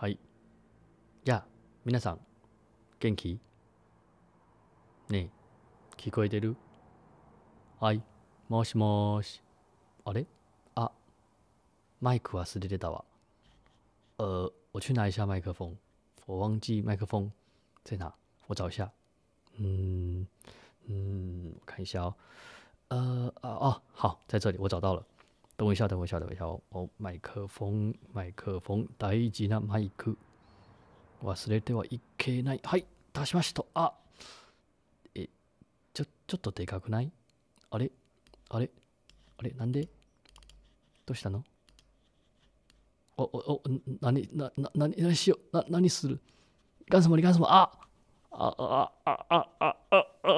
はい。じゃあ、皆さん、元気？ねえ、聞こえてる？はい。もしもし。あれ？啊，麦克忘れてたわ。呃，我去拿一下麦克风，我忘记麦克风在哪，我找一下。嗯嗯，我看一下哦。呃啊哦，好，在这里，我找到了。等我一下，等我一下，等我一下哦。哦，麦克風、麦克風、大事なマイク。忘れてはいけない。はい、出しました。あえ、ちょ、ちょっとでかくない？あれ？あれ？あれ？なんで？どうしたの？お、お、お、なに、な、な、なに、なにしよう？な、何する？ガン様にガン様、ああ、あ、あ、あ、あ、あ、あ、あ、あ、あ、